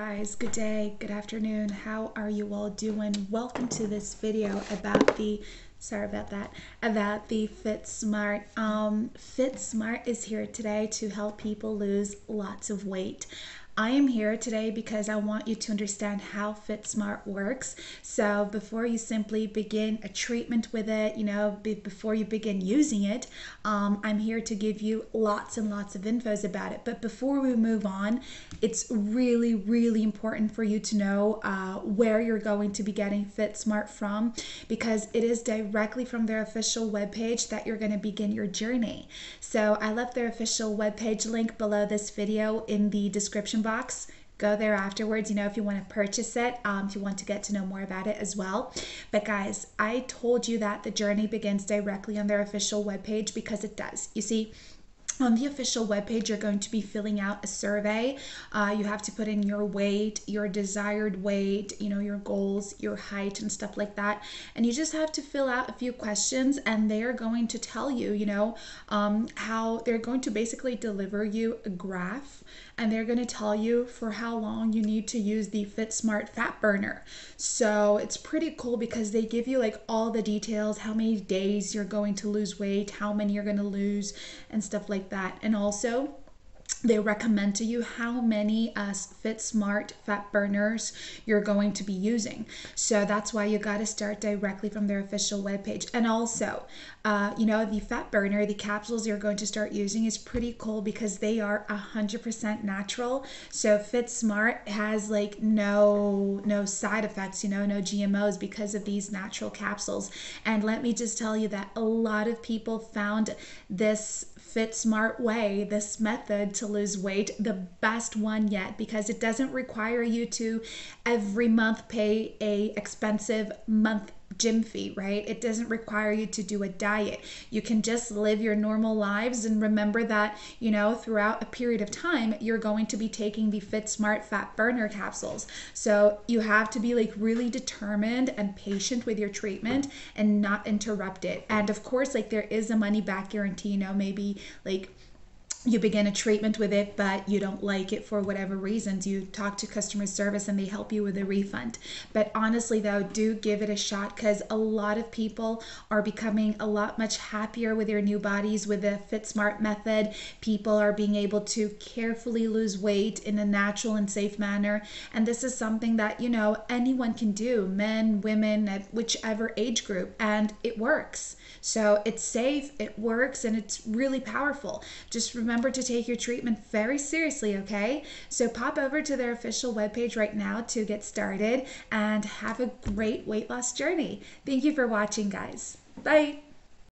guys. Good day good afternoon. How are you all doing? Welcome to this video about the sorry about that about the fit smart um fit smart is here today to help people lose lots of weight I am here today because I want you to understand how FitSmart works. So before you simply begin a treatment with it, you know, be, before you begin using it, um, I'm here to give you lots and lots of infos about it. But before we move on, it's really, really important for you to know uh, where you're going to be getting FitSmart from because it is directly from their official webpage that you're going to begin your journey. So I left their official webpage link below this video in the description description box go there afterwards you know if you want to purchase it um, if you want to get to know more about it as well. But guys i told you that the journey begins directly on their official webpage because it does. You see on the official webpage, you're going to be filling out a survey. Uh, you have to put in your weight, your desired weight, you know, your goals, your height, and stuff like that. And you just have to fill out a few questions, and they're going to tell you, you know, um, how they're going to basically deliver you a graph and they're going to tell you for how long you need to use the FitSmart fat burner. So it's pretty cool because they give you like all the details, how many days you're going to lose weight, how many you're going to lose, and stuff like that. And also, they recommend to you how many uh, fit smart fat burners you're going to be using. So that's why you got to start directly from their official webpage. And also uh, you know the fat burner the capsules you're going to start using is pretty cool because they are 100% natural. So fit smart has like no no side effects you know no gmos because of these natural capsules. And let me just tell you that a lot of people found this fit smart way, this method to lose weight, the best one yet because it doesn't require you to every month pay a expensive month gym fee, right? It doesn't require you to do a diet. You can just live your normal lives and remember that, you know, throughout a period of time, you're going to be taking the Fit Smart Fat Burner capsules. So you have to be like really determined and patient with your treatment and not interrupt it. And of course, like there is a money back guarantee, you know, maybe like you begin a treatment with it, but you don't like it for whatever reasons. You talk to customer service and they help you with a refund. But honestly, though, do give it a shot because a lot of people are becoming a lot much happier with their new bodies with the Fit Smart method. People are being able to carefully lose weight in a natural and safe manner. And this is something that, you know, anyone can do men, women, at whichever age group, and it works. So it's safe, it works, and it's really powerful. Just remember to take your treatment very seriously, okay? So pop over to their official webpage right now to get started and have a great weight loss journey. Thank you for watching, guys. Bye.